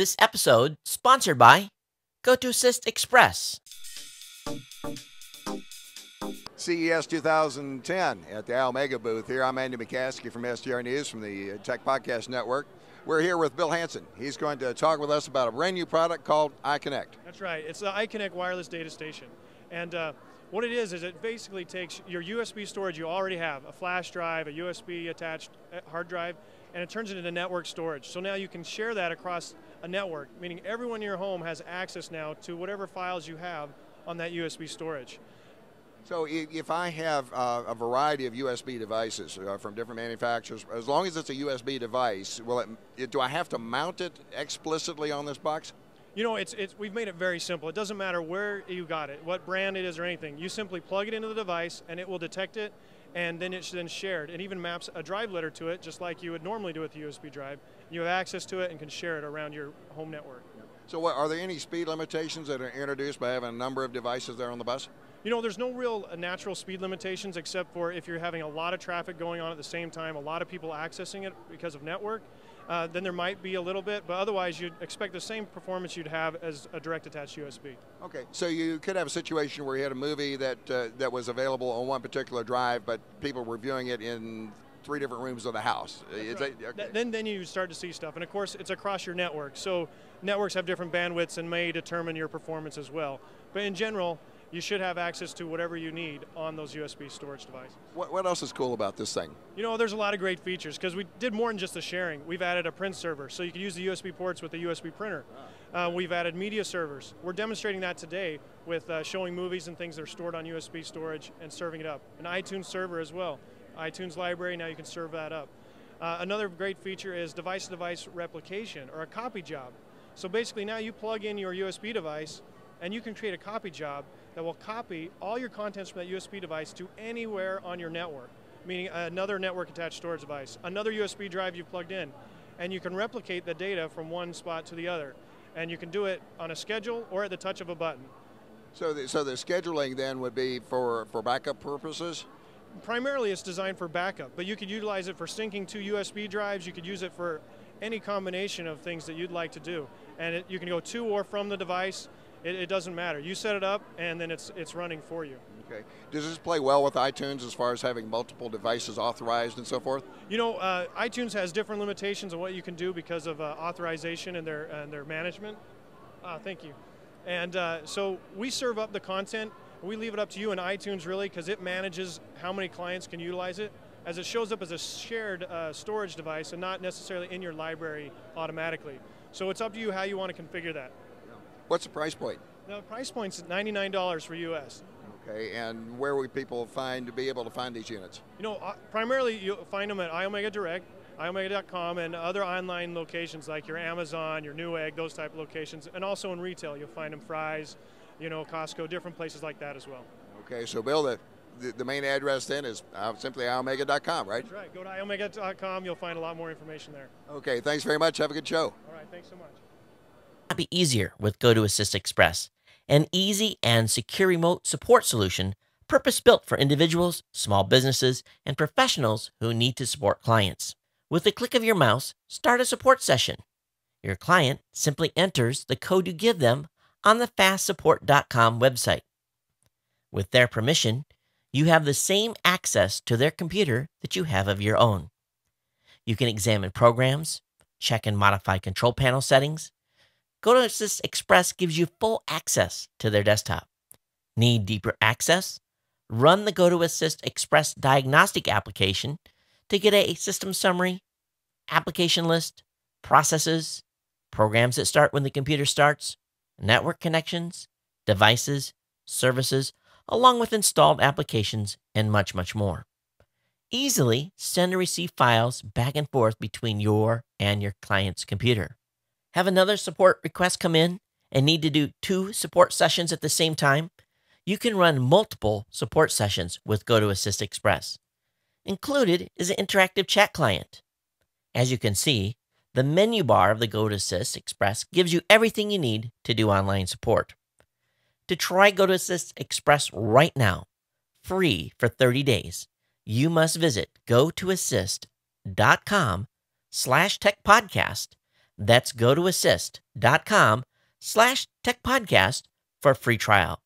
This episode sponsored by GoToAssist Express. CES 2010 at the Iomega booth here. I'm Andy McCaskey from SDR News from the Tech Podcast Network. We're here with Bill Hanson. He's going to talk with us about a brand new product called i-Connect. That's right. It's the i-Connect wireless data station. And uh, what it is, is it basically takes your USB storage you already have, a flash drive, a USB attached uh, hard drive, and it turns it into network storage. So now you can share that across a network, meaning everyone in your home has access now to whatever files you have on that USB storage. So if I have uh, a variety of USB devices uh, from different manufacturers, as long as it's a USB device, will it, do I have to mount it explicitly on this box? You know, it's, it's, we've made it very simple. It doesn't matter where you got it, what brand it is or anything. You simply plug it into the device and it will detect it and then it's then shared. It even maps a drive letter to it just like you would normally do with the USB drive. You have access to it and can share it around your home network. So what, are there any speed limitations that are introduced by having a number of devices there on the bus? You know, there's no real uh, natural speed limitations except for if you're having a lot of traffic going on at the same time, a lot of people accessing it because of network, uh, then there might be a little bit, but otherwise you'd expect the same performance you'd have as a direct attached USB. Okay, so you could have a situation where you had a movie that uh, that was available on one particular drive, but people were viewing it in three different rooms of the house. Right. That, okay. Then, then you start to see stuff, and of course it's across your network. So networks have different bandwidths and may determine your performance as well. But in general, you should have access to whatever you need on those USB storage devices. What, what else is cool about this thing? You know, there's a lot of great features because we did more than just the sharing. We've added a print server, so you can use the USB ports with the USB printer. Uh, we've added media servers. We're demonstrating that today with uh, showing movies and things that are stored on USB storage and serving it up. An iTunes server as well. iTunes library, now you can serve that up. Uh, another great feature is device-to-device -device replication or a copy job. So basically now you plug in your USB device and you can create a copy job that will copy all your contents from that USB device to anywhere on your network, meaning another network attached storage device, another USB drive you've plugged in, and you can replicate the data from one spot to the other. And you can do it on a schedule or at the touch of a button. So the, so the scheduling then would be for, for backup purposes? Primarily it's designed for backup, but you could utilize it for syncing two USB drives, you could use it for any combination of things that you'd like to do. And it, you can go to or from the device, it, it, doesn't matter. You set it up, and then it's it's running for you. Okay. Does this play well with iTunes as far as having multiple devices authorized and so forth? You know, uh, iTunes has different limitations on what you can do because of uh, authorization and their and their management. Uh, thank you. And uh, so we serve up the content. We leave it up to you in iTunes really because it manages how many clients can utilize it as it shows up as a shared uh, storage device and not necessarily in your library automatically. So it's up to you how you want to configure that. What's the price point? The price point's $99 for US. Okay, and where would people find to be able to find these units? You know, uh, primarily you'll find them at iOmega Direct, iomega.com, and other online locations like your Amazon, your Newegg, those type of locations, and also in retail. You'll find them Fry's, you know, Costco, different places like that as well. Okay, so Bill, the, the, the main address then is uh, simply iomega.com, right? That's right. Go to iomega.com. You'll find a lot more information there. Okay, thanks very much. Have a good show. All right, thanks so much be easier with GoToAssist Express, an easy and secure remote support solution purpose built for individuals, small businesses, and professionals who need to support clients. With a click of your mouse, start a support session. Your client simply enters the code you give them on the fastsupport.com website. With their permission, you have the same access to their computer that you have of your own. You can examine programs, check and modify control panel settings, GoToAssist Express gives you full access to their desktop. Need deeper access? Run the GoToAssist Express diagnostic application to get a system summary, application list, processes, programs that start when the computer starts, network connections, devices, services, along with installed applications, and much, much more. Easily send and receive files back and forth between your and your client's computer have another support request come in and need to do two support sessions at the same time, you can run multiple support sessions with GoToAssist Express. Included is an interactive chat client. As you can see, the menu bar of the GoToAssist Express gives you everything you need to do online support. To try GoToAssist Express right now, free for 30 days, you must visit gotoassist.com slash techpodcast That's gotoassist.com slash tech podcast for a free trial.